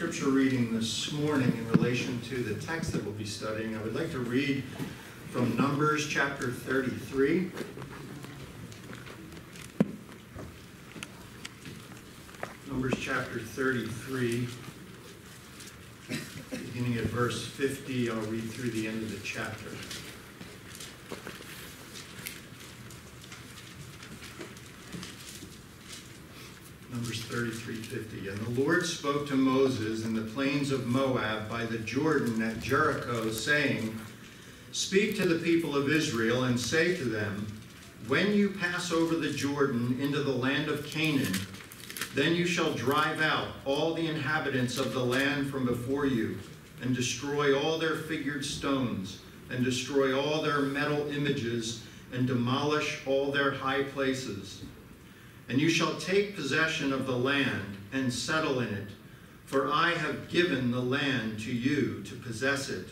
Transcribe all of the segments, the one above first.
scripture reading this morning in relation to the text that we'll be studying, I would like to read from Numbers chapter 33. Numbers chapter 33, beginning at verse 50. I'll read through the end of the chapter. Numbers 33:50. And the Lord spoke to Moses in the plains of Moab by the Jordan at Jericho, saying, Speak to the people of Israel and say to them, When you pass over the Jordan into the land of Canaan, then you shall drive out all the inhabitants of the land from before you, and destroy all their figured stones, and destroy all their metal images, and demolish all their high places and you shall take possession of the land and settle in it, for I have given the land to you to possess it.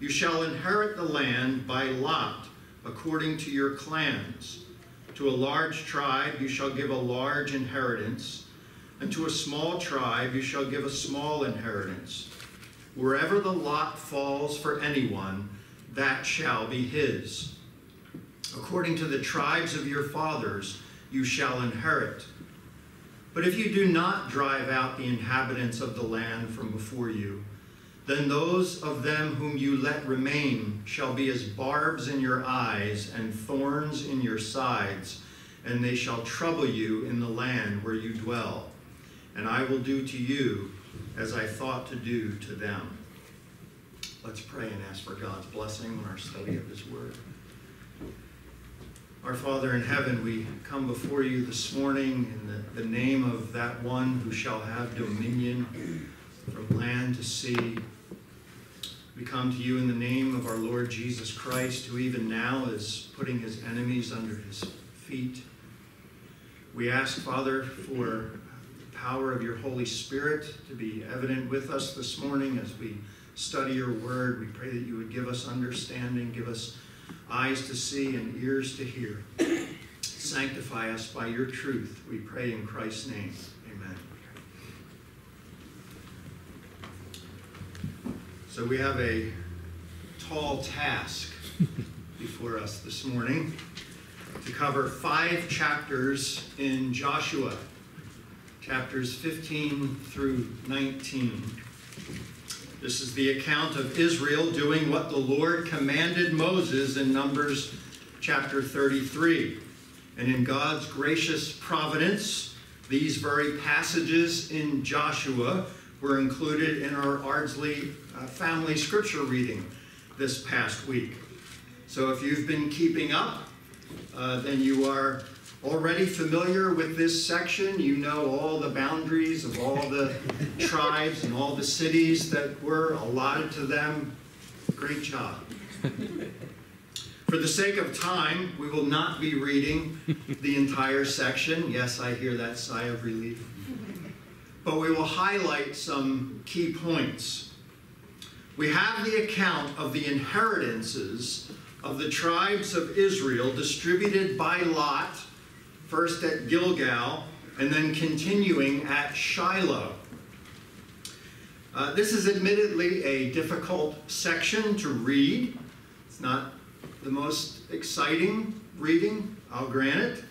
You shall inherit the land by lot, according to your clans. To a large tribe you shall give a large inheritance, and to a small tribe you shall give a small inheritance. Wherever the lot falls for anyone, that shall be his. According to the tribes of your fathers, you shall inherit. But if you do not drive out the inhabitants of the land from before you, then those of them whom you let remain shall be as barbs in your eyes and thorns in your sides, and they shall trouble you in the land where you dwell. And I will do to you as I thought to do to them. Let's pray and ask for God's blessing on our study of His Word. Our Father in heaven, we come before you this morning in the, the name of that one who shall have dominion from land to sea. We come to you in the name of our Lord Jesus Christ, who even now is putting his enemies under his feet. We ask, Father, for the power of your Holy Spirit to be evident with us this morning as we study your word. We pray that you would give us understanding, give us eyes to see and ears to hear. Sanctify us by your truth, we pray in Christ's name. Amen. So we have a tall task before us this morning to cover five chapters in Joshua, chapters 15 through 19. This is the account of Israel doing what the Lord commanded Moses in Numbers chapter 33. And in God's gracious providence, these very passages in Joshua were included in our Ardsley uh, family scripture reading this past week. So if you've been keeping up, uh, then you are already familiar with this section. You know all the boundaries of all the tribes and all the cities that were allotted to them. Great job. For the sake of time, we will not be reading the entire section. Yes, I hear that sigh of relief. But we will highlight some key points. We have the account of the inheritances of the tribes of Israel distributed by lot first at Gilgal, and then continuing at Shiloh. Uh, this is admittedly a difficult section to read. It's not the most exciting reading, I'll grant it.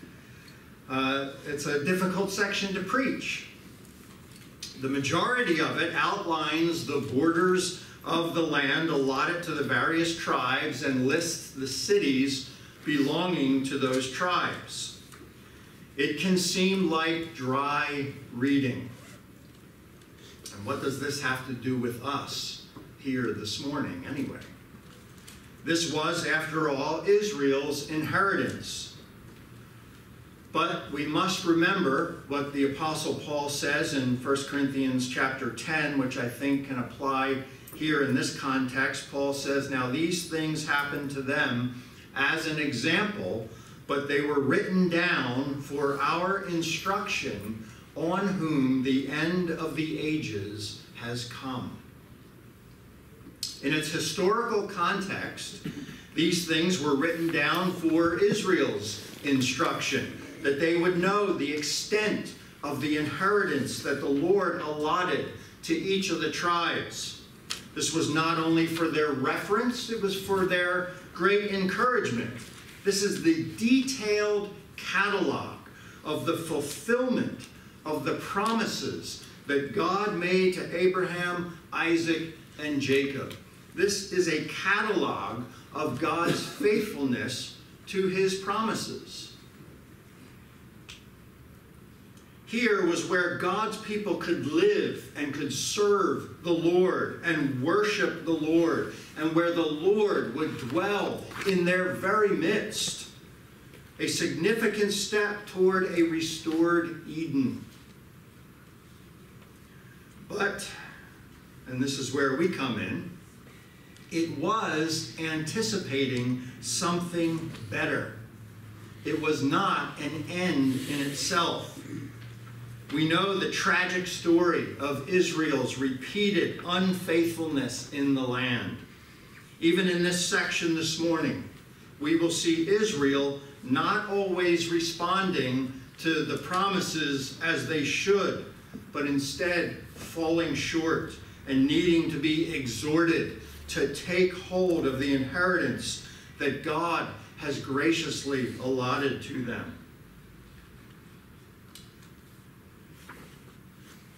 Uh, it's a difficult section to preach. The majority of it outlines the borders of the land allotted to the various tribes and lists the cities belonging to those tribes. It can seem like dry reading. And what does this have to do with us here this morning, anyway? This was, after all, Israel's inheritance. But we must remember what the Apostle Paul says in 1 Corinthians chapter 10, which I think can apply here in this context. Paul says, Now these things happened to them as an example but they were written down for our instruction on whom the end of the ages has come. In its historical context, these things were written down for Israel's instruction, that they would know the extent of the inheritance that the Lord allotted to each of the tribes. This was not only for their reference, it was for their great encouragement. This is the detailed catalog of the fulfillment of the promises that God made to Abraham, Isaac, and Jacob. This is a catalog of God's faithfulness to his promises. Here was where God's people could live and could serve the Lord and worship the Lord, and where the Lord would dwell in their very midst. A significant step toward a restored Eden. But, and this is where we come in, it was anticipating something better. It was not an end in itself. We know the tragic story of Israel's repeated unfaithfulness in the land. Even in this section this morning, we will see Israel not always responding to the promises as they should, but instead falling short and needing to be exhorted to take hold of the inheritance that God has graciously allotted to them.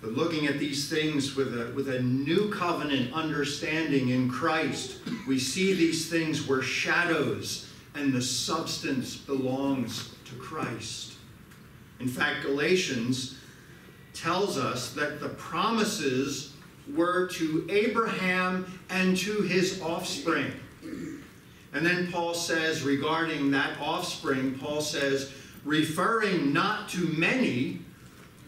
But looking at these things with a, with a new covenant understanding in Christ, we see these things were shadows and the substance belongs to Christ. In fact, Galatians tells us that the promises were to Abraham and to his offspring. And then Paul says, regarding that offspring, Paul says, referring not to many,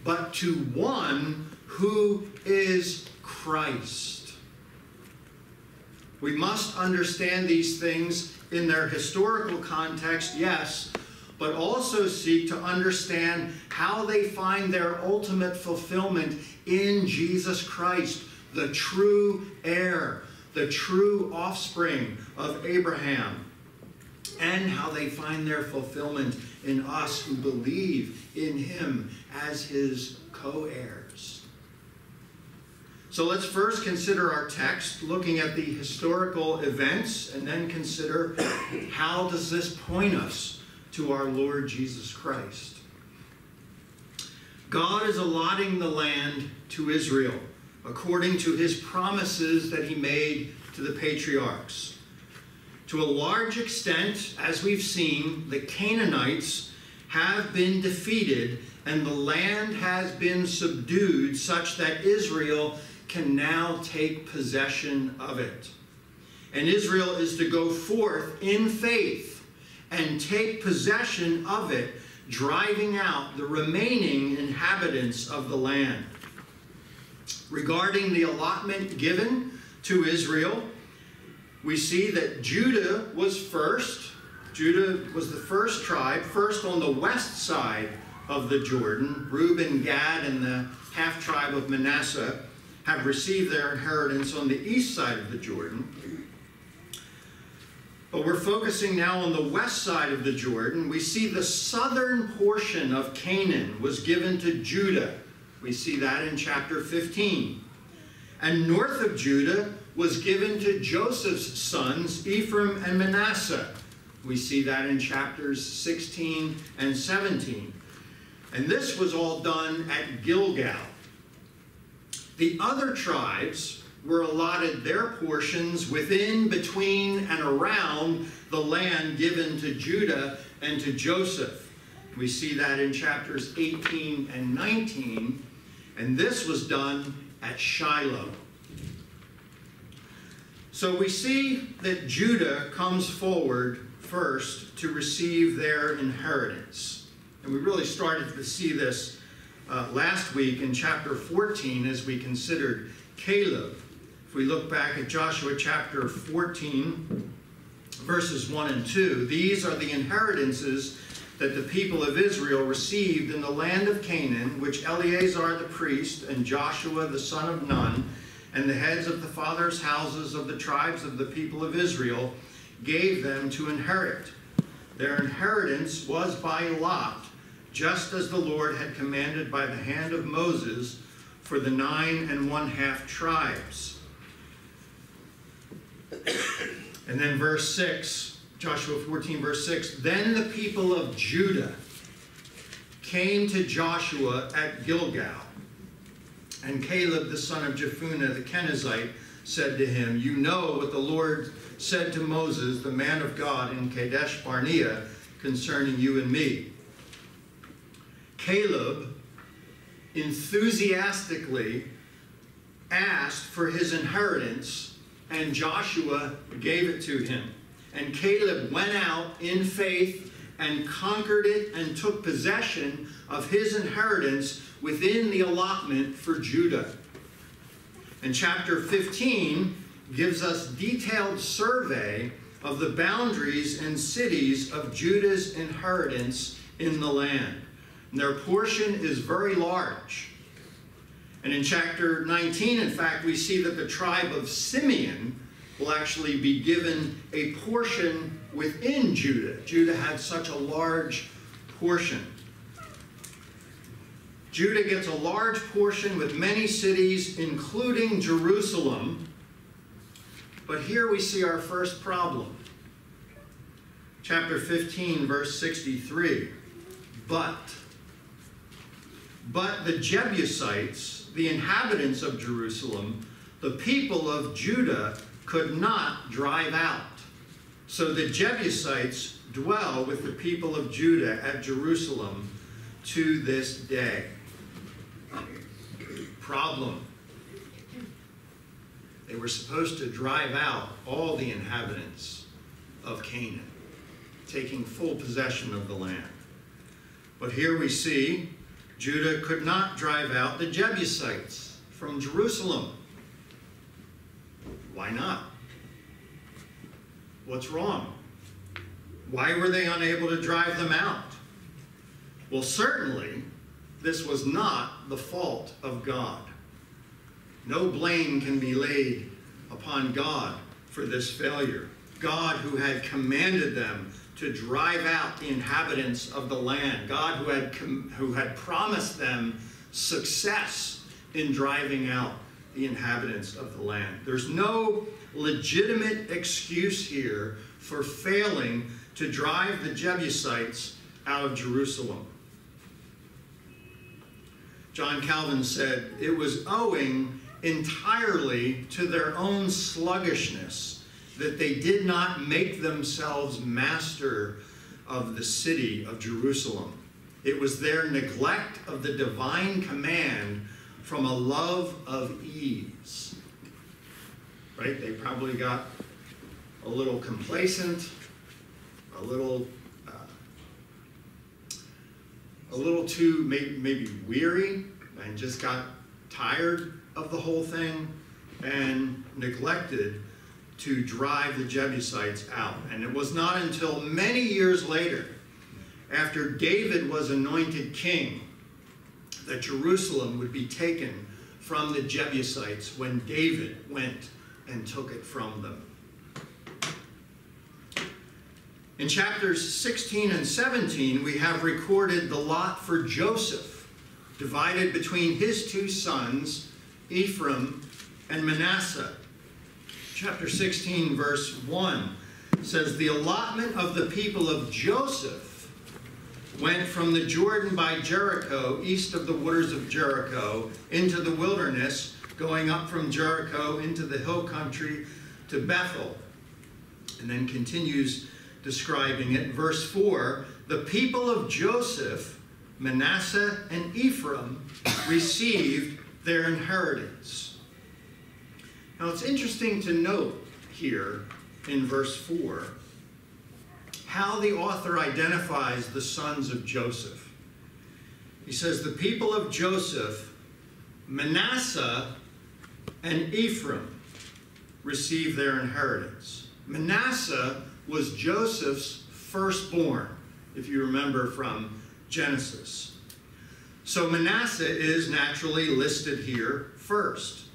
but to one who is Christ. We must understand these things in their historical context, yes, but also seek to understand how they find their ultimate fulfillment in Jesus Christ, the true heir, the true offspring of Abraham, and how they find their fulfillment in us who believe in him as his co heirs. So let's first consider our text, looking at the historical events, and then consider how does this point us to our Lord Jesus Christ. God is allotting the land to Israel according to his promises that he made to the patriarchs. To a large extent, as we've seen, the Canaanites have been defeated and the land has been subdued such that Israel can now take possession of it. And Israel is to go forth in faith and take possession of it, driving out the remaining inhabitants of the land. Regarding the allotment given to Israel, we see that Judah was first. Judah was the first tribe, first on the west side of the Jordan. Reuben, Gad, and the half tribe of Manasseh have received their inheritance on the east side of the Jordan. But we're focusing now on the west side of the Jordan. We see the southern portion of Canaan was given to Judah. We see that in chapter 15. And north of Judah was given to Joseph's sons, Ephraim and Manasseh. We see that in chapters 16 and 17. And this was all done at Gilgal. The other tribes were allotted their portions within, between, and around the land given to Judah and to Joseph. We see that in chapters 18 and 19. And this was done at Shiloh. So we see that Judah comes forward first to receive their inheritance. And we really started to see this uh, last week in chapter 14 as we considered Caleb. If we look back at Joshua chapter 14, verses 1 and 2, these are the inheritances that the people of Israel received in the land of Canaan, which Eleazar the priest and Joshua the son of Nun and the heads of the fathers' houses of the tribes of the people of Israel gave them to inherit. Their inheritance was by lot just as the Lord had commanded by the hand of Moses for the nine and one half tribes. And then verse 6, Joshua 14, verse 6 Then the people of Judah came to Joshua at Gilgal. And Caleb, the son of Jephunneh the Kenizzite, said to him, You know what the Lord said to Moses, the man of God, in Kadesh Barnea concerning you and me. Caleb enthusiastically asked for his inheritance, and Joshua gave it to him. And Caleb went out in faith and conquered it and took possession of his inheritance within the allotment for Judah. And chapter 15 gives us detailed survey of the boundaries and cities of Judah's inheritance in the land. And their portion is very large. And in chapter 19, in fact, we see that the tribe of Simeon will actually be given a portion within Judah. Judah had such a large portion. Judah gets a large portion with many cities, including Jerusalem. But here we see our first problem. Chapter 15, verse 63. But, but the Jebusites, the inhabitants of Jerusalem, the people of Judah, could not drive out. So the Jebusites dwell with the people of Judah at Jerusalem to this day. Problem. They were supposed to drive out all the inhabitants of Canaan, taking full possession of the land. But here we see Judah could not drive out the Jebusites from Jerusalem. Why not? What's wrong? Why were they unable to drive them out? Well, certainly, this was not the fault of God. No blame can be laid upon God for this failure. God, who had commanded them to drive out the inhabitants of the land, God, who had, who had promised them success in driving out the inhabitants of the land. There's no legitimate excuse here for failing to drive the Jebusites out of Jerusalem. John Calvin said it was owing entirely to their own sluggishness that they did not make themselves master of the city of Jerusalem. It was their neglect of the divine command from a love of ease. Right? They probably got a little complacent, a little a little too maybe, maybe weary and just got tired of the whole thing and neglected to drive the Jebusites out. And it was not until many years later, after David was anointed king, that Jerusalem would be taken from the Jebusites when David went and took it from them. In chapters 16 and 17, we have recorded the lot for Joseph, divided between his two sons, Ephraim and Manasseh. Chapter 16, verse 1 says, The allotment of the people of Joseph went from the Jordan by Jericho, east of the waters of Jericho, into the wilderness, going up from Jericho into the hill country to Bethel. And then continues describing it. Verse 4 The people of Joseph, Manasseh and Ephraim, received their inheritance. Now it's interesting to note here in verse 4 how the author identifies the sons of Joseph. He says, The people of Joseph, Manasseh and Ephraim, received their inheritance. Manasseh was Joseph's firstborn, if you remember from Genesis. So Manasseh is naturally listed here first.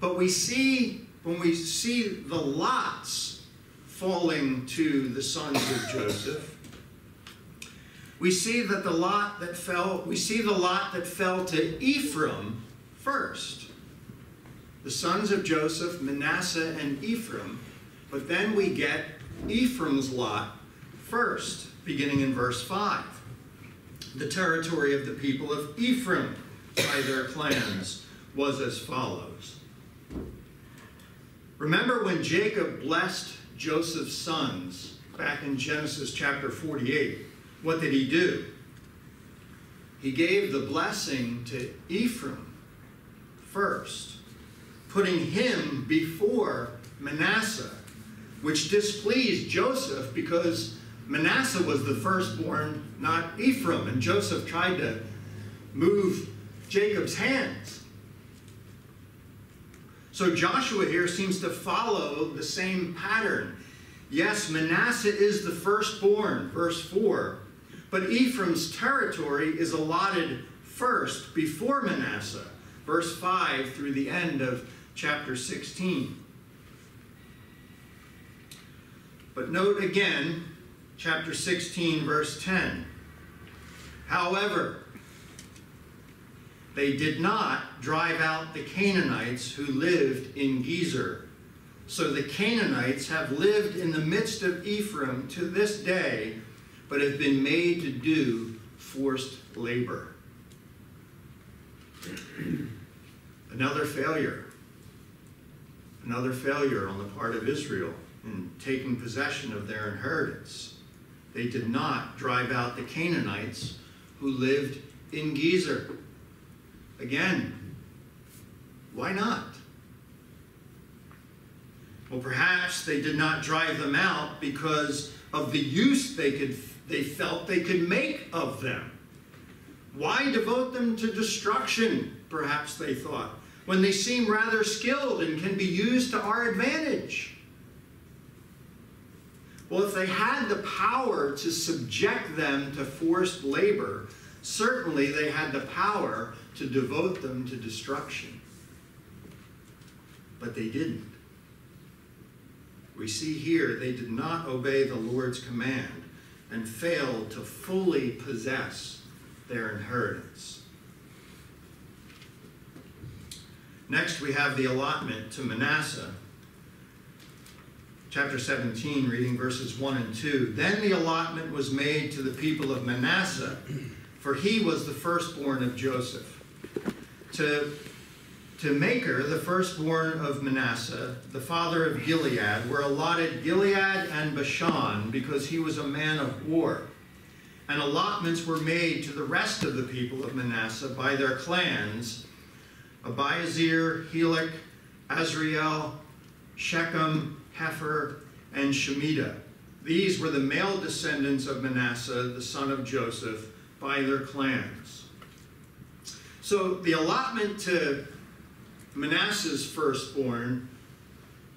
But we see, when we see the lots falling to the sons of Joseph, we see that the lot that fell, we see the lot that fell to Ephraim first. The sons of Joseph, Manasseh and Ephraim, but then we get Ephraim's lot first, beginning in verse 5. The territory of the people of Ephraim by their clans was as follows. Remember when Jacob blessed Joseph's sons back in Genesis chapter 48? What did he do? He gave the blessing to Ephraim first, putting him before Manasseh, which displeased Joseph because Manasseh was the firstborn, not Ephraim, and Joseph tried to move Jacob's hands. So Joshua here seems to follow the same pattern. Yes, Manasseh is the firstborn, verse 4, but Ephraim's territory is allotted first before Manasseh, verse 5 through the end of chapter 16. But note again, chapter 16, verse 10. However, they did not drive out the Canaanites who lived in Gezer. So the Canaanites have lived in the midst of Ephraim to this day but have been made to do forced labor. Another failure. Another failure on the part of Israel in taking possession of their inheritance. They did not drive out the Canaanites who lived in Gezer. Again, why not? Well, perhaps they did not drive them out because of the use they could they felt they could make of them. Why devote them to destruction, perhaps they thought, when they seem rather skilled and can be used to our advantage? Well, if they had the power to subject them to forced labor, certainly they had the power to devote them to destruction. But they didn't. We see here they did not obey the Lord's command and failed to fully possess their inheritance. Next, we have the allotment to Manasseh. Chapter 17, reading verses 1 and 2. Then the allotment was made to the people of Manasseh, for he was the firstborn of Joseph. To to Machir, the firstborn of Manasseh, the father of Gilead, were allotted Gilead and Bashan because he was a man of war. And allotments were made to the rest of the people of Manasseh by their clans Abiezer, Helek, Asriel, Shechem, Hepher, and Shemida. These were the male descendants of Manasseh, the son of Joseph, by their clans. So the allotment to Manasseh's firstborn,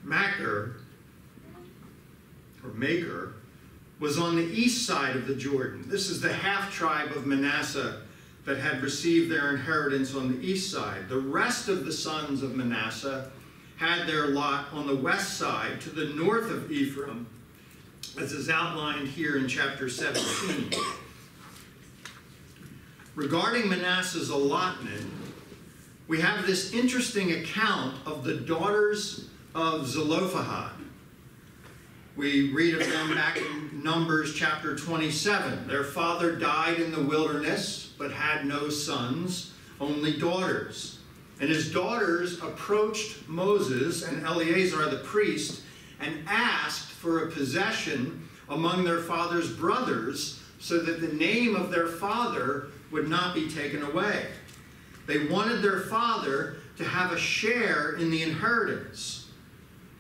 Machir, or Maker, was on the east side of the Jordan. This is the half tribe of Manasseh that had received their inheritance on the east side. The rest of the sons of Manasseh had their lot on the west side to the north of Ephraim, as is outlined here in chapter 17. Regarding Manasseh's allotment, we have this interesting account of the daughters of Zelophehad. We read of them back in Numbers chapter 27. Their father died in the wilderness, but had no sons, only daughters. And his daughters approached Moses and Eleazar the priest and asked for a possession among their father's brothers so that the name of their father would not be taken away. They wanted their father to have a share in the inheritance.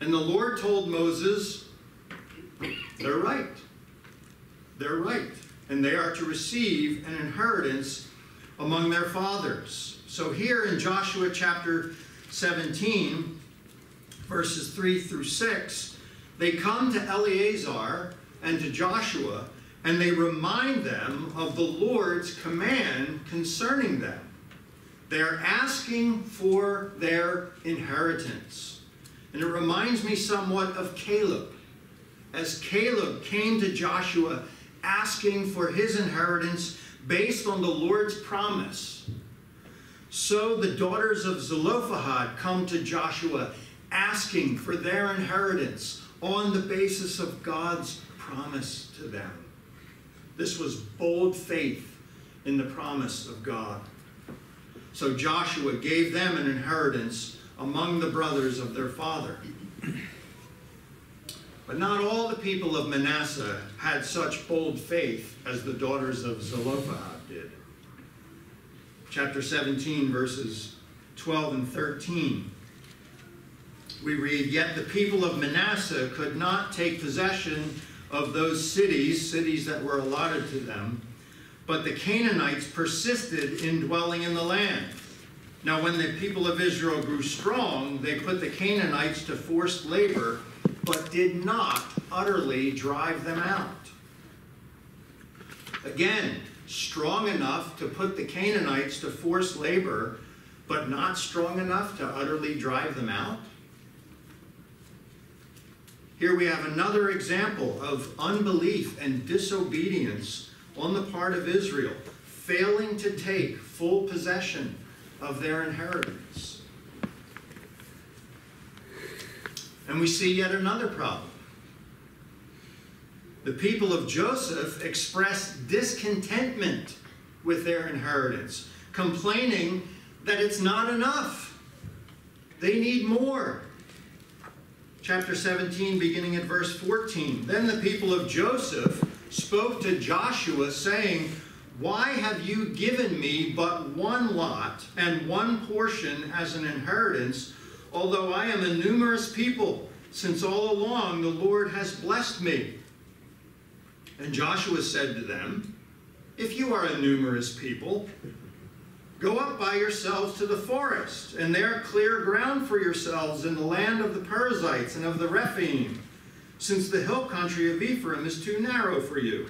And the Lord told Moses, they're right. They're right. And they are to receive an inheritance among their fathers. So here in Joshua chapter 17, verses 3 through 6, they come to Eleazar and to Joshua and they remind them of the Lord's command concerning them. They're asking for their inheritance. And it reminds me somewhat of Caleb. As Caleb came to Joshua asking for his inheritance based on the Lord's promise. So the daughters of Zelophehad come to Joshua asking for their inheritance on the basis of God's promise to them. This was bold faith in the promise of God. So Joshua gave them an inheritance among the brothers of their father. But not all the people of Manasseh had such bold faith as the daughters of Zelophehad did. Chapter 17, verses 12 and 13. We read, Yet the people of Manasseh could not take possession of those cities, cities that were allotted to them, but the Canaanites persisted in dwelling in the land. Now, when the people of Israel grew strong, they put the Canaanites to forced labor but did not utterly drive them out. Again, strong enough to put the Canaanites to forced labor, but not strong enough to utterly drive them out. Here we have another example of unbelief and disobedience on the part of Israel, failing to take full possession of their inheritance. And we see yet another problem. The people of Joseph expressed discontentment with their inheritance, complaining that it's not enough. They need more. Chapter 17, beginning at verse 14. Then the people of Joseph spoke to Joshua, saying, Why have you given me but one lot and one portion as an inheritance? although I am a numerous people, since all along the Lord has blessed me. And Joshua said to them, If you are a numerous people, go up by yourselves to the forest, and there clear ground for yourselves in the land of the Perizzites and of the Rephaim, since the hill country of Ephraim is too narrow for you.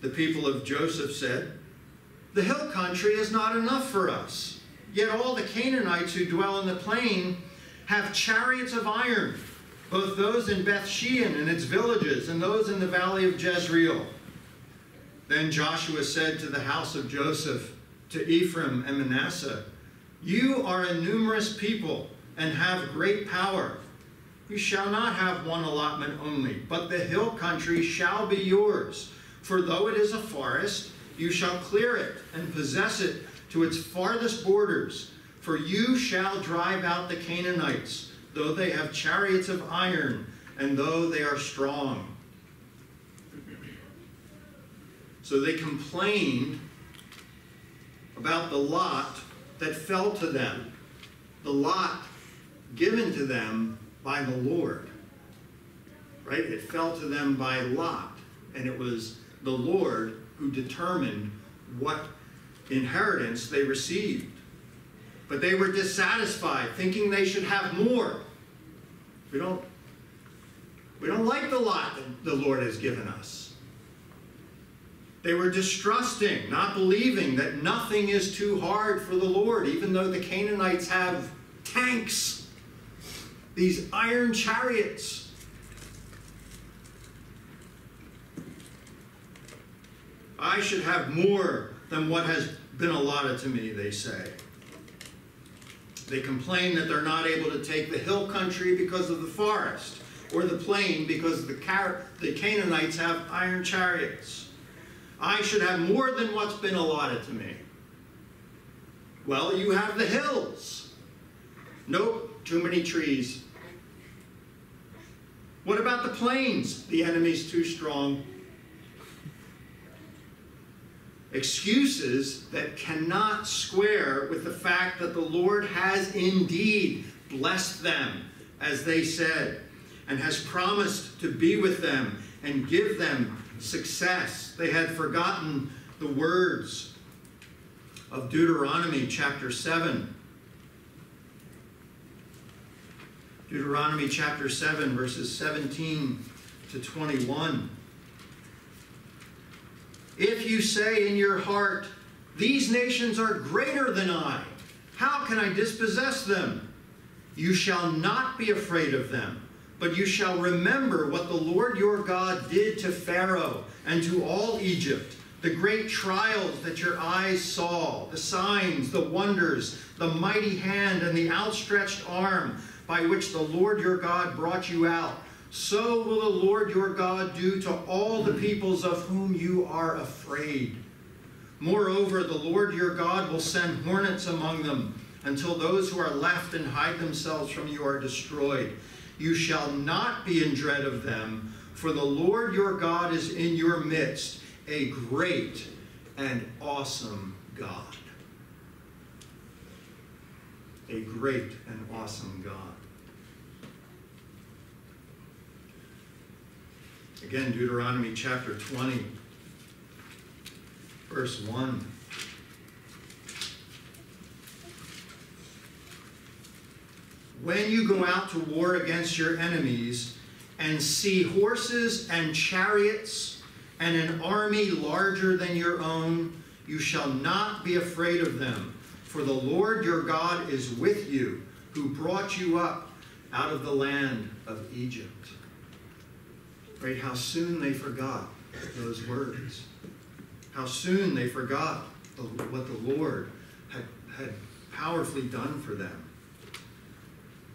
The people of Joseph said, The hill country is not enough for us Yet all the Canaanites who dwell in the plain have chariots of iron, both those in Beth Shean and its villages, and those in the valley of Jezreel. Then Joshua said to the house of Joseph, to Ephraim and Manasseh, You are a numerous people and have great power. You shall not have one allotment only, but the hill country shall be yours. For though it is a forest, you shall clear it and possess it to its farthest borders. For you shall drive out the Canaanites, though they have chariots of iron, and though they are strong. So they complained about the lot that fell to them, the lot given to them by the Lord. Right? It fell to them by lot, and it was the Lord who determined what inheritance they received. But they were dissatisfied, thinking they should have more. We don't, we don't like the lot that the Lord has given us. They were distrusting, not believing that nothing is too hard for the Lord, even though the Canaanites have tanks, these iron chariots. I should have more than what has been allotted to me, they say. They complain that they're not able to take the hill country because of the forest, or the plain because the, the Canaanites have iron chariots. I should have more than what's been allotted to me. Well, you have the hills. Nope, too many trees. What about the plains? The enemy's too strong excuses that cannot square with the fact that the Lord has indeed blessed them, as they said, and has promised to be with them and give them success. They had forgotten the words of Deuteronomy chapter 7. Deuteronomy chapter 7, verses 17 to 21. If you say in your heart, These nations are greater than I, how can I dispossess them? You shall not be afraid of them, But you shall remember what the Lord your God did to Pharaoh and to all Egypt, the great trials that your eyes saw, the signs, the wonders, the mighty hand, and the outstretched arm by which the Lord your God brought you out. So will the Lord your God do to all the peoples of whom you are afraid. Moreover, the Lord your God will send hornets among them until those who are left and hide themselves from you are destroyed. You shall not be in dread of them, for the Lord your God is in your midst, a great and awesome God. A great and awesome God. Again, Deuteronomy chapter 20, verse 1. When you go out to war against your enemies and see horses and chariots and an army larger than your own, you shall not be afraid of them, for the Lord your God is with you, who brought you up out of the land of Egypt. Right? How soon they forgot those words. How soon they forgot what the Lord had, had powerfully done for them.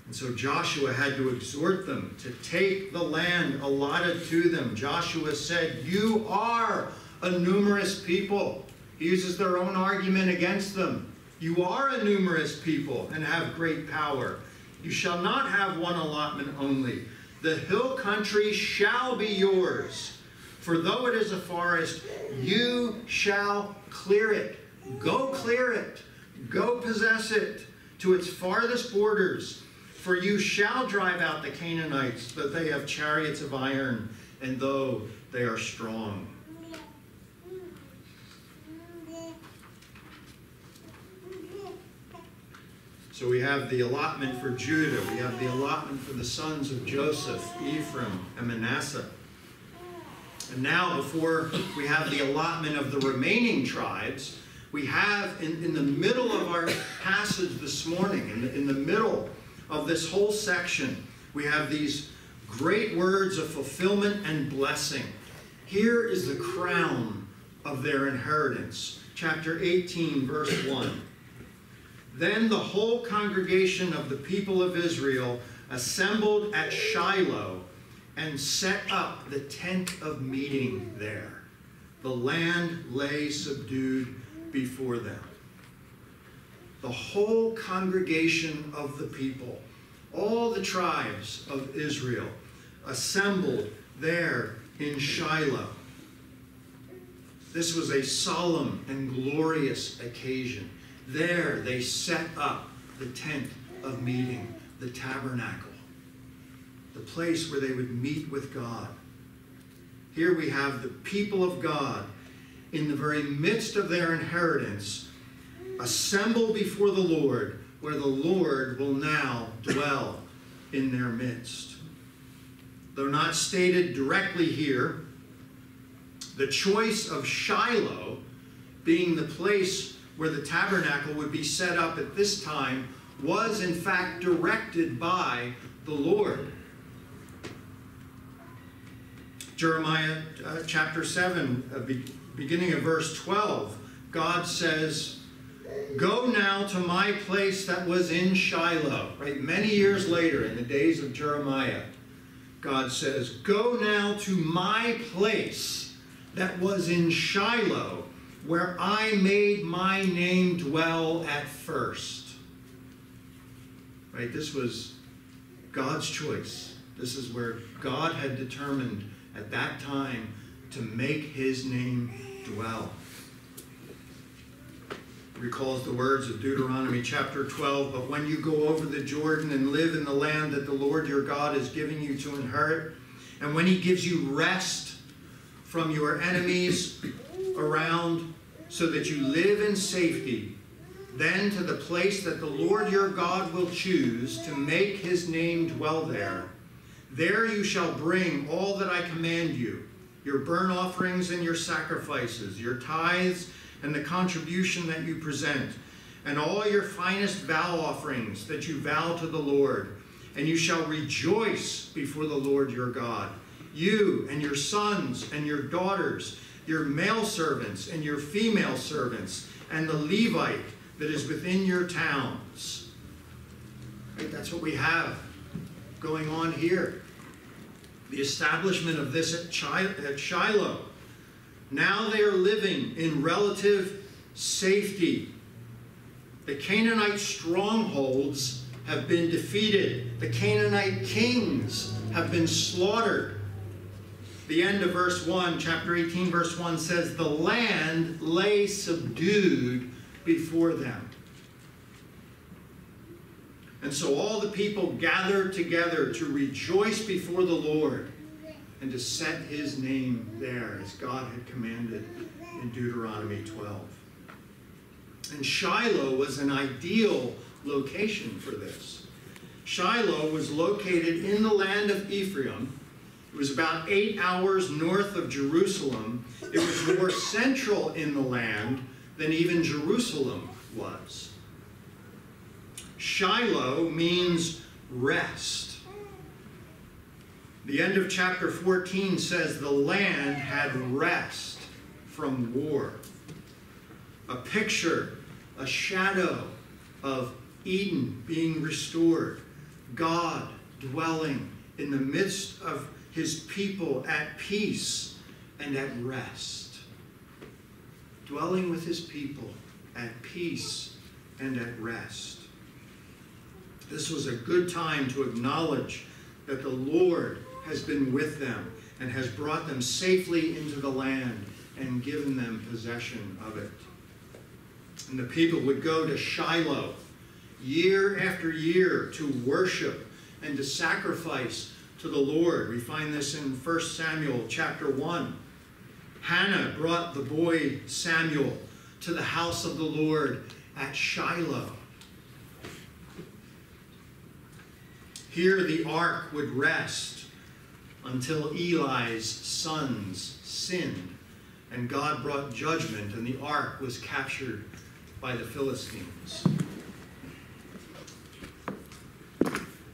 And so Joshua had to exhort them to take the land allotted to them. Joshua said, You are a numerous people. He uses their own argument against them. You are a numerous people and have great power. You shall not have one allotment only. The hill country shall be yours. For though it is a forest, you shall clear it. Go clear it. Go possess it to its farthest borders. For you shall drive out the Canaanites, that they have chariots of iron, and though they are strong. So we have the allotment for Judah, we have the allotment for the sons of Joseph, Ephraim, and Manasseh. And now, before we have the allotment of the remaining tribes, we have in, in the middle of our passage this morning, in the, in the middle of this whole section, we have these great words of fulfillment and blessing. Here is the crown of their inheritance. Chapter 18, verse 1. Then the whole congregation of the people of Israel assembled at Shiloh and set up the tent of meeting there. The land lay subdued before them. The whole congregation of the people, all the tribes of Israel, assembled there in Shiloh. This was a solemn and glorious occasion. There they set up the tent of meeting, the tabernacle, the place where they would meet with God. Here we have the people of God in the very midst of their inheritance assemble before the Lord, where the Lord will now dwell in their midst. Though not stated directly here, the choice of Shiloh being the place where the tabernacle would be set up at this time was in fact directed by the Lord. Jeremiah uh, chapter 7, uh, be, beginning of verse 12, God says, Go now to my place that was in Shiloh. Right? Many years later, in the days of Jeremiah, God says, Go now to my place that was in Shiloh, where I made my name dwell at first. Right? This was God's choice. This is where God had determined at that time to make his name dwell. Recalls the words of Deuteronomy chapter 12 But when you go over the Jordan and live in the land that the Lord your God is giving you to inherit, and when he gives you rest from your enemies around so that you live in safety, then to the place that the Lord your God will choose to make his name dwell there. There you shall bring all that I command you your burnt offerings and your sacrifices, your tithes and the contribution that you present, and all your finest vow offerings that you vow to the Lord. and you shall rejoice before the Lord your God. You and your sons and your daughters, your male servants and your female servants, and the Levite that is within your towns. Right? That's what we have going on here. The establishment of this at Shiloh. Now they are living in relative safety. The Canaanite strongholds have been defeated. The Canaanite kings have been slaughtered. The end of verse 1, chapter 18, verse 1 says, The land lay subdued before them. And so all the people gathered together to rejoice before the Lord and to set his name there as God had commanded in Deuteronomy 12. And Shiloh was an ideal location for this. Shiloh was located in the land of Ephraim. It was about eight hours north of Jerusalem. It was more central in the land than even Jerusalem was. Shiloh means rest. The end of chapter 14 says the land had rest from war. A picture, a shadow of Eden being restored, God dwelling in the midst of his people at peace and at rest. Dwelling with his people at peace and at rest. This was a good time to acknowledge that the Lord has been with them and has brought them safely into the land and given them possession of it. And the people would go to Shiloh year after year to worship and to sacrifice to the Lord. We find this in 1 Samuel chapter 1. Hannah brought the boy Samuel to the house of the Lord at Shiloh. Here the ark would rest until Eli's sons sinned, and God brought judgment, and the ark was captured by the Philistines.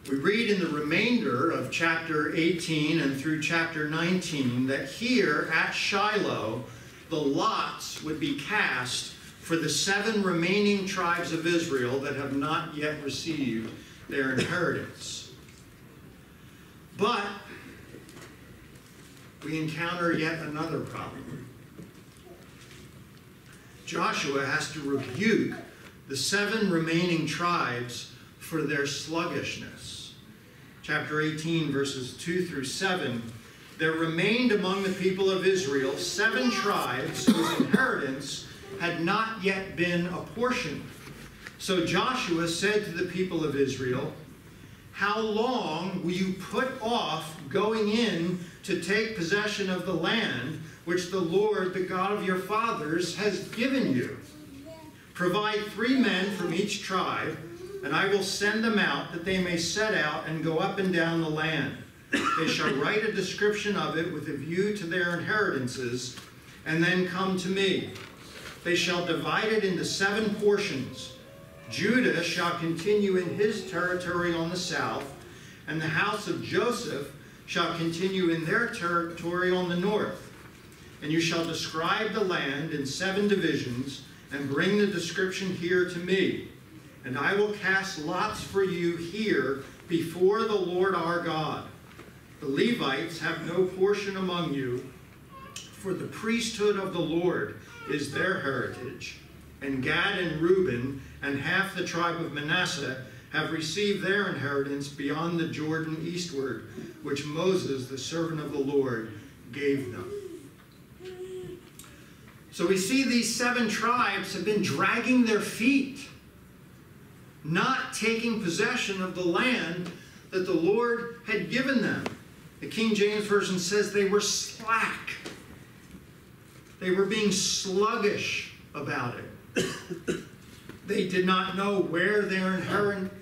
We read in the remainder of chapter 18 and through chapter 19 that here at Shiloh, the lots would be cast for the seven remaining tribes of Israel that have not yet received their inheritance. But we encounter yet another problem. Joshua has to rebuke the seven remaining tribes for their sluggishness chapter 18, verses 2 through 7, there remained among the people of Israel seven tribes whose inheritance had not yet been apportioned. So Joshua said to the people of Israel, How long will you put off going in to take possession of the land which the Lord, the God of your fathers, has given you? Provide three men from each tribe and I will send them out that they may set out and go up and down the land. They shall write a description of it with a view to their inheritances, and then come to me. They shall divide it into seven portions. Judah shall continue in his territory on the south, and the house of Joseph shall continue in their territory on the north. And you shall describe the land in seven divisions, and bring the description here to me and I will cast lots for you here before the Lord our God. The Levites have no portion among you, for the priesthood of the Lord is their heritage. And Gad and Reuben and half the tribe of Manasseh have received their inheritance beyond the Jordan eastward, which Moses, the servant of the Lord, gave them. So we see these seven tribes have been dragging their feet not taking possession of the land that the Lord had given them. The King James Version says they were slack. They were being sluggish about it. they did not know where their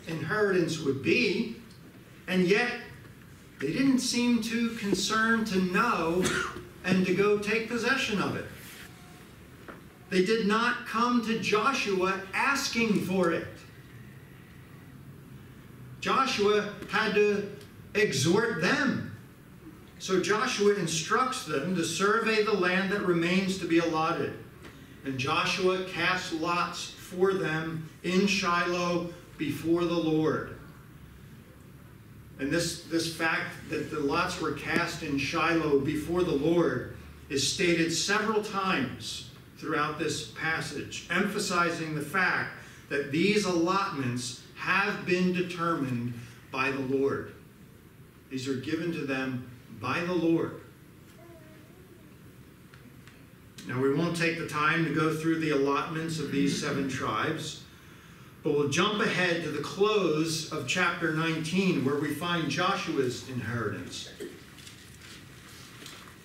inheritance would be, and yet they didn't seem too concerned to know and to go take possession of it. They did not come to Joshua asking for it. Joshua had to exhort them. So Joshua instructs them to survey the land that remains to be allotted. And Joshua cast lots for them in Shiloh before the Lord. And this, this fact that the lots were cast in Shiloh before the Lord is stated several times throughout this passage, emphasizing the fact that these allotments have been determined by the Lord. These are given to them by the Lord. Now, we won't take the time to go through the allotments of these seven tribes, but we'll jump ahead to the close of chapter 19, where we find Joshua's inheritance.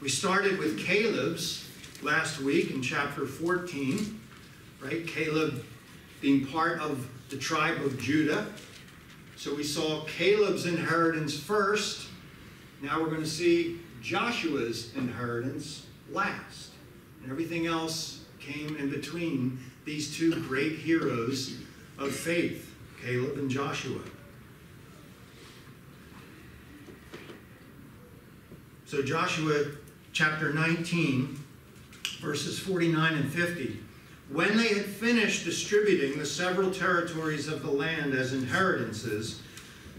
We started with Caleb's last week in chapter 14, right? Caleb being part of the tribe of Judah. So we saw Caleb's inheritance first. Now we're going to see Joshua's inheritance last. And everything else came in between these two great heroes of faith, Caleb and Joshua. So, Joshua chapter 19, verses 49 and 50. When they had finished distributing the several territories of the land as inheritances,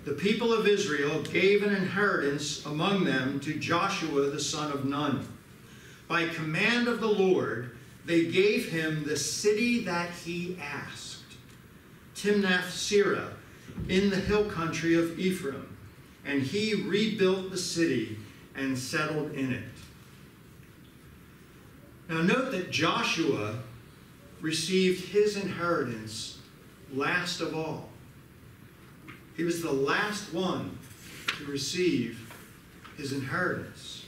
the people of Israel gave an inheritance among them to Joshua the son of Nun by command of the Lord, they gave him the city that he asked, Timnath Serah, in the hill country of Ephraim. And he rebuilt the city and settled in it. Now, note that Joshua received his inheritance last of all. He was the last one to receive his inheritance.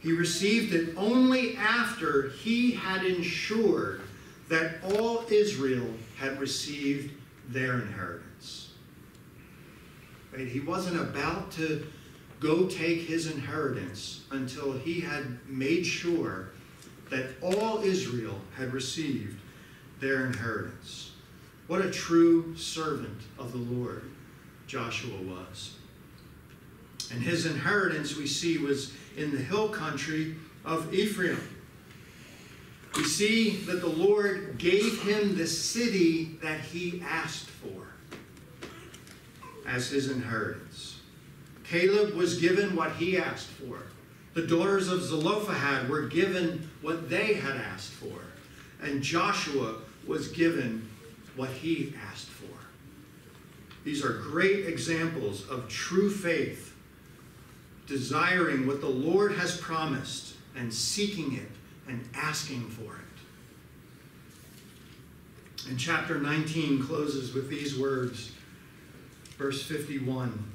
He received it only after he had ensured that all Israel had received their inheritance. Right? He wasn't about to go take his inheritance until he had made sure that all Israel had received their inheritance. What a true servant of the Lord Joshua was. And his inheritance, we see, was in the hill country of Ephraim. We see that the Lord gave him the city that he asked for as his inheritance. Caleb was given what he asked for. The daughters of Zelophehad were given what they had asked for. And Joshua was given what he asked for. These are great examples of true faith desiring what the Lord has promised and seeking it and asking for it. And chapter 19 closes with these words, verse 51.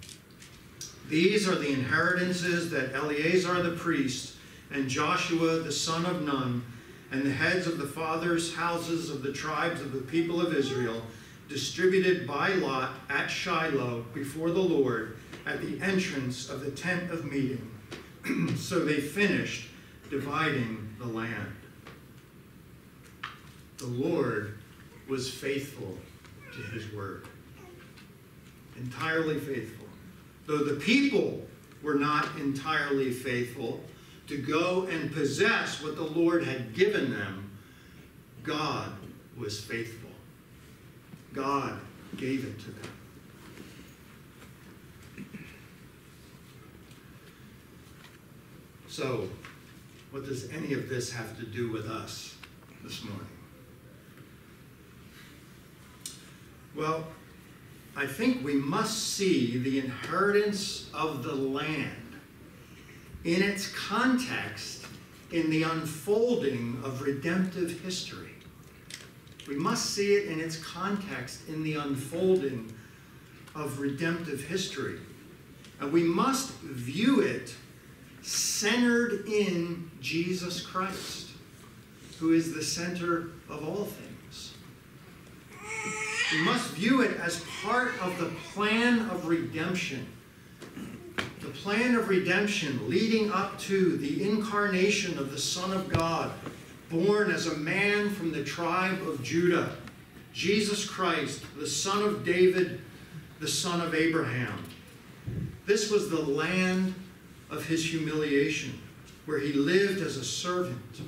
These are the inheritances that Eleazar the priest and Joshua the son of Nun and the heads of the fathers' houses of the tribes of the people of Israel distributed by lot at Shiloh before the Lord at the entrance of the tent of meeting. so they finished dividing the land. The Lord was faithful to his word, entirely faithful. Though the people were not entirely faithful to go and possess what the Lord had given them, God was faithful. God gave it to them. So, what does any of this have to do with us this morning? Well, I think we must see the inheritance of the land in its context in the unfolding of redemptive history. We must see it in its context in the unfolding of redemptive history. And we must view it centered in Jesus Christ, who is the center of all things. We must view it as part of the plan of redemption. The plan of redemption leading up to the incarnation of the Son of God, born as a man from the tribe of Judah, Jesus Christ, the Son of David, the son of Abraham. This was the land of his humiliation, where he lived as a servant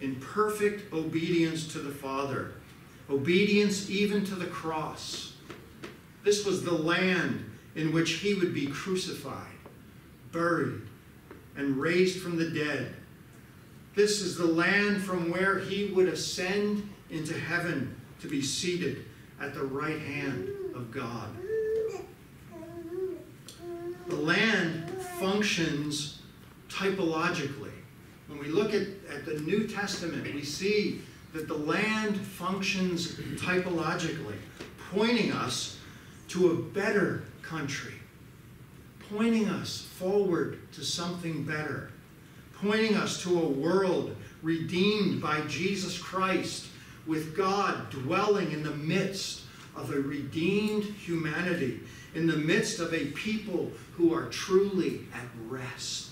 in perfect obedience to the Father, obedience even to the cross. This was the land in which he would be crucified, buried, and raised from the dead. This is the land from where he would ascend into heaven to be seated at the right hand of God. The land functions typologically. When we look at, at the New Testament, we see that the land functions typologically, pointing us to a better country, pointing us forward to something better, pointing us to a world redeemed by Jesus Christ, with God dwelling in the midst of a redeemed humanity, in the midst of a people who are truly at rest.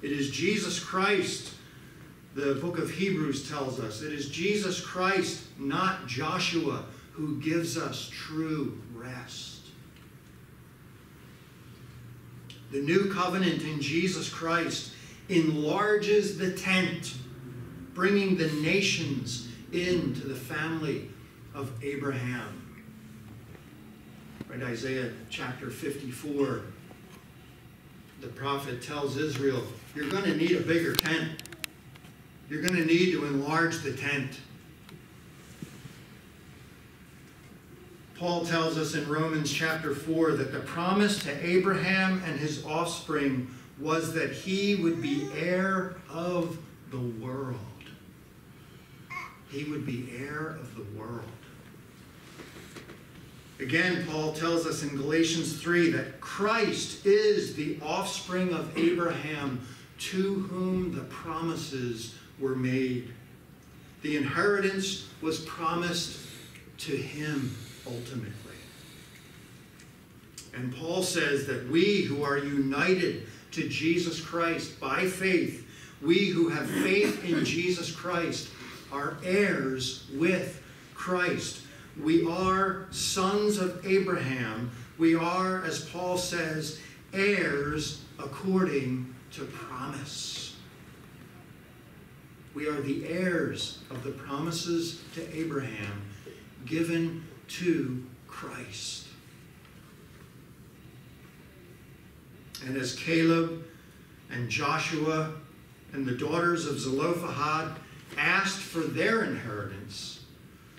It is Jesus Christ, the book of Hebrews tells us. It is Jesus Christ, not Joshua, who gives us true rest. The new covenant in Jesus Christ enlarges the tent, bringing the nations into the family of Abraham. Right, Isaiah chapter 54, the prophet tells Israel, You're going to need a bigger tent. You're going to need to enlarge the tent. Paul tells us in Romans chapter 4 that the promise to Abraham and his offspring was that he would be heir of the world. He would be heir of the world. Again, Paul tells us in Galatians 3 that Christ is the offspring of Abraham to whom the promises were made. The inheritance was promised to him ultimately. And Paul says that we who are united to Jesus Christ by faith, we who have faith in Jesus Christ, are heirs with Christ. We are sons of Abraham. We are, as Paul says, heirs according to promise. We are the heirs of the promises to Abraham given to Christ. And as Caleb and Joshua and the daughters of Zelophehad asked for their inheritance,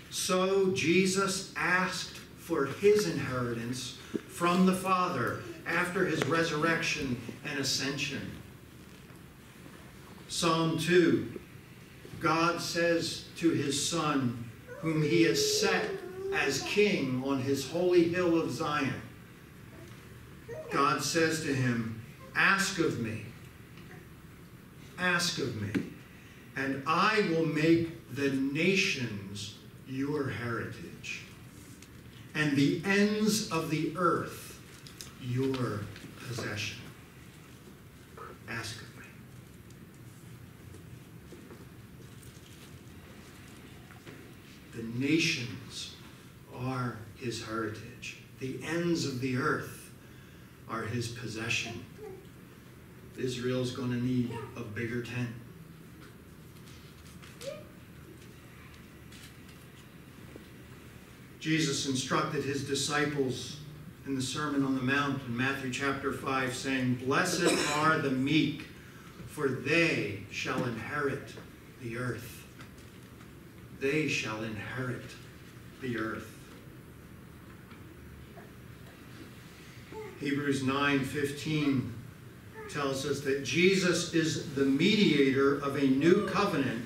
so Jesus asked for his inheritance from the Father after his resurrection and ascension. Psalm 2 God says to his Son, whom he has set as king on his holy hill of Zion. God says to him, Ask of me, ask of me, and I will make the nations your heritage, and the ends of the earth your possession. Ask of me. The nations are his heritage. The ends of the earth are his possession. Israel's going to need a bigger tent. Jesus instructed his disciples in the Sermon on the Mount in Matthew chapter 5, saying, Blessed are the meek, for they shall inherit the earth. They shall inherit the earth. Hebrews 9:15 tells us that Jesus is the mediator of a new covenant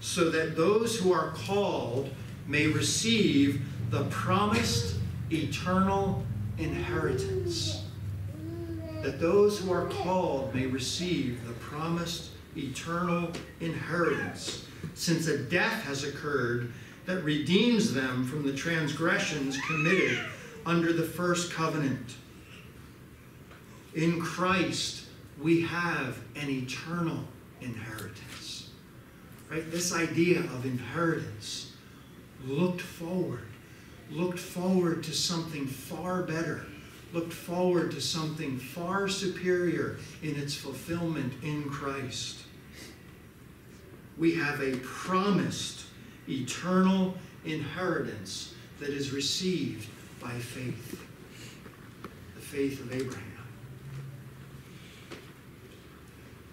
so that those who are called may receive the promised eternal inheritance. That those who are called may receive the promised eternal inheritance, since a death has occurred that redeems them from the transgressions committed under the first covenant. In Christ, we have an eternal inheritance. Right? This idea of inheritance looked forward, looked forward to something far better, looked forward to something far superior in its fulfillment in Christ. We have a promised eternal inheritance that is received by faith, the faith of Abraham.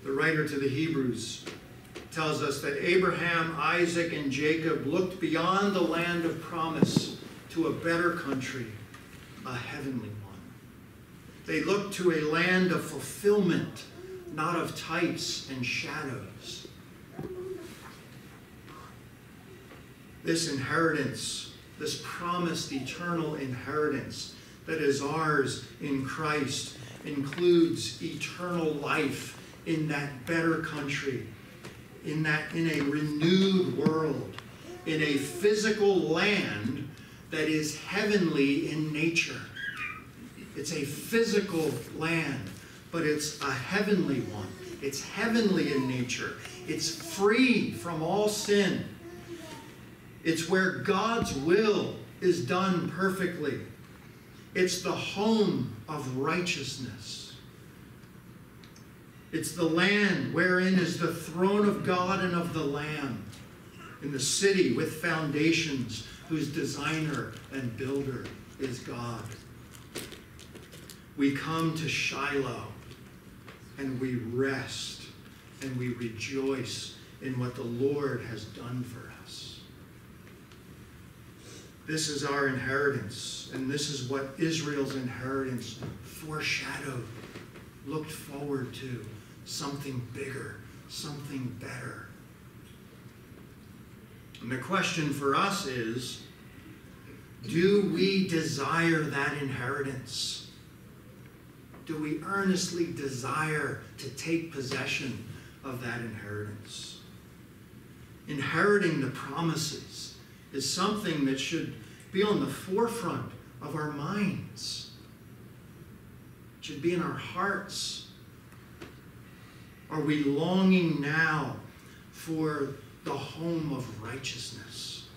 The writer to the Hebrews tells us that Abraham, Isaac, and Jacob looked beyond the land of promise to a better country, a heavenly one. They looked to a land of fulfillment, not of types and shadows. This inheritance, this promised eternal inheritance that is ours in Christ, includes eternal life in that better country, in that in a renewed world, in a physical land that is heavenly in nature. It's a physical land, but it's a heavenly one. It's heavenly in nature. It's free from all sin. It's where God's will is done perfectly. It's the home of righteousness. It's the land wherein is the throne of God and of the Lamb, in the city with foundations, whose designer and builder is God. We come to Shiloh and we rest and we rejoice in what the Lord has done for us. This is our inheritance, and this is what Israel's inheritance foreshadowed, looked forward to something bigger, something better. And the question for us is do we desire that inheritance? Do we earnestly desire to take possession of that inheritance? Inheriting the promises is something that should be on the forefront of our minds. It should be in our hearts. Are we longing now for the home of righteousness?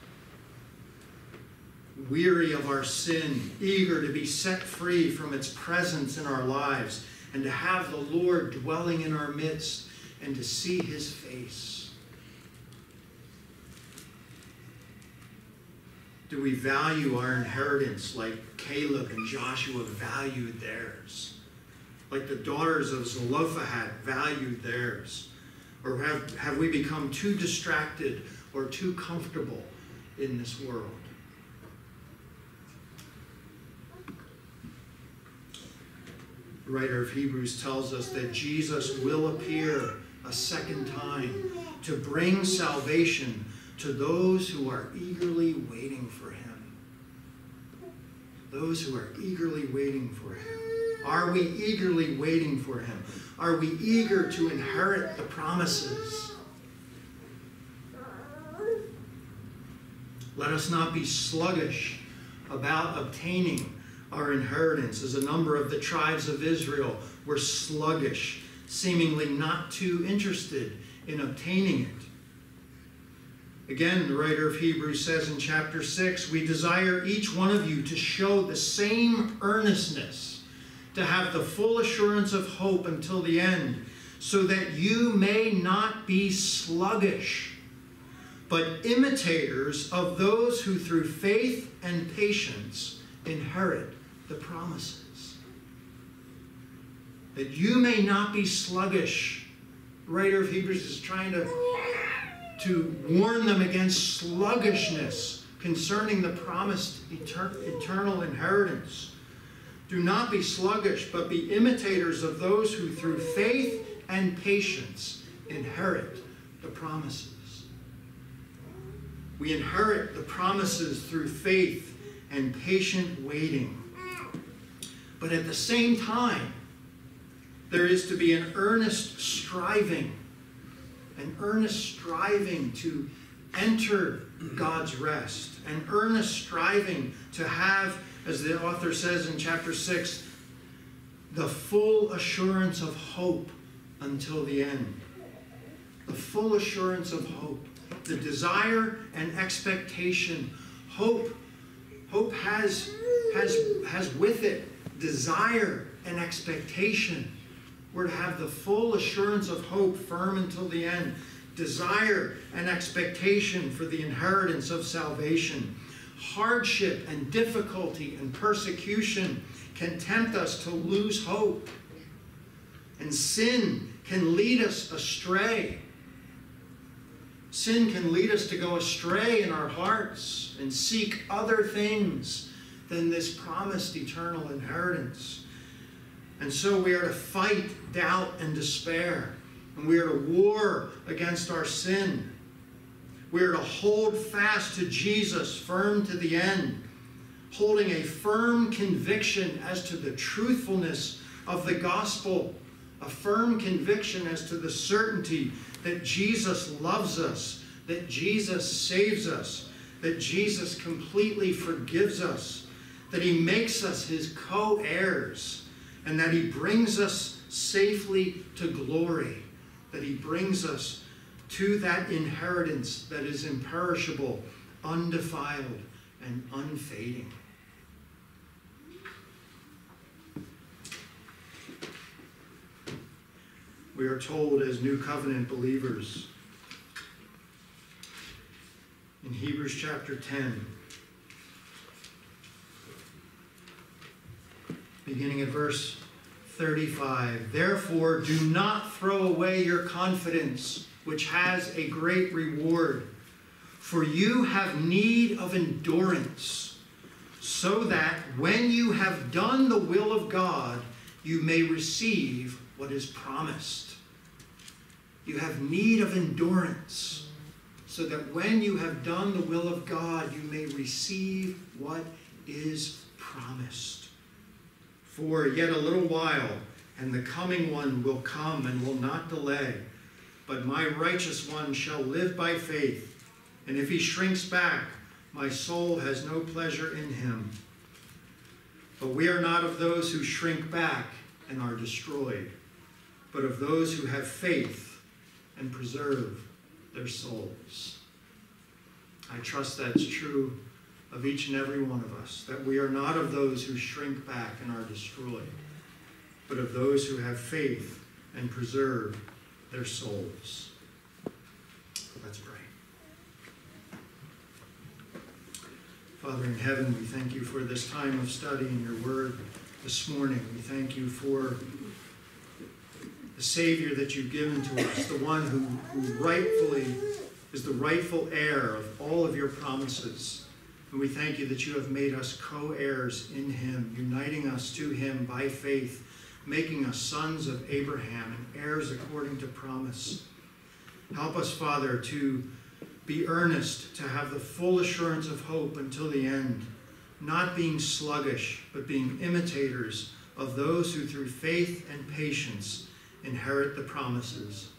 Weary of our sin, eager to be set free from its presence in our lives, and to have the Lord dwelling in our midst and to see his face. Do we value our inheritance like Caleb and Joshua valued theirs? Like the daughters of Zelophehad valued theirs? Or have, have we become too distracted or too comfortable in this world? The writer of Hebrews tells us that Jesus will appear a second time to bring salvation to those who are eagerly waiting for him. Those who are eagerly waiting for him. Are we eagerly waiting for him? Are we eager to inherit the promises? Let us not be sluggish about obtaining our inheritance, as a number of the tribes of Israel were sluggish, seemingly not too interested in obtaining it. Again, the writer of Hebrews says in chapter 6 We desire each one of you to show the same earnestness, to have the full assurance of hope until the end, so that you may not be sluggish, but imitators of those who through faith and patience inherit the promises. That you may not be sluggish. The writer of Hebrews is trying to, to warn them against sluggishness concerning the promised etern- eternal inheritance. Do not be sluggish, but be imitators of those who through faith and patience inherit the promises. We inherit the promises through faith and patient waiting. But at the same time, there is to be an earnest striving, an earnest striving to enter God's rest, an earnest striving to have, as the author says in chapter 6, the full assurance of hope until the end. The full assurance of hope, the desire and expectation Hope, hope has, has, has with it desire and expectation. We're to have the full assurance of hope firm until the end, desire and expectation for the inheritance of salvation. Hardship and difficulty and persecution can tempt us to lose hope. And sin can lead us astray. Sin can lead us to go astray in our hearts and seek other things than this promised eternal inheritance. And so we are to fight doubt and despair. And we are to war against our sin. We are to hold fast to Jesus, firm to the end, holding a firm conviction as to the truthfulness of the gospel, a firm conviction as to the certainty that Jesus loves us, that Jesus saves us, that Jesus completely forgives us, that he makes us his co heirs, and that he brings us safely to glory, that he brings us to that inheritance that is imperishable, undefiled, and unfading. We are told as New Covenant believers in Hebrews chapter 10, beginning at verse 35 Therefore, do not throw away your confidence, which has a great reward, for you have need of endurance, so that when you have done the will of God, you may receive what is promised. You have need of endurance, so that when you have done the will of God, you may receive what is promised. For yet a little while, and the coming one will come and will not delay. But my righteous one shall live by faith, and if he shrinks back, my soul has no pleasure in him. But we are not of those who shrink back and are destroyed, but of those who have faith and preserve their souls. I trust that's true of each and every one of us, that we are not of those who shrink back and are destroyed, but of those who have faith and preserve their souls. Let's pray. Father in heaven, we thank you for this time of study in your word this morning. We thank you for the Savior that you've given to us, the one who, who rightfully is the rightful heir of all of your promises and we thank you that you have made us co heirs in him, uniting us to him by faith, making us sons of Abraham and heirs according to promise. Help us, Father, to be earnest, to have the full assurance of hope until the end, not being sluggish, but being imitators of those who through faith and patience inherit the promises.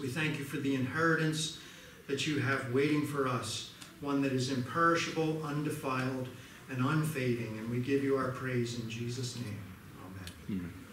We thank you for the inheritance that you have waiting for us one that is imperishable, undefiled, and unfading. And we give you our praise in Jesus' name. Amen.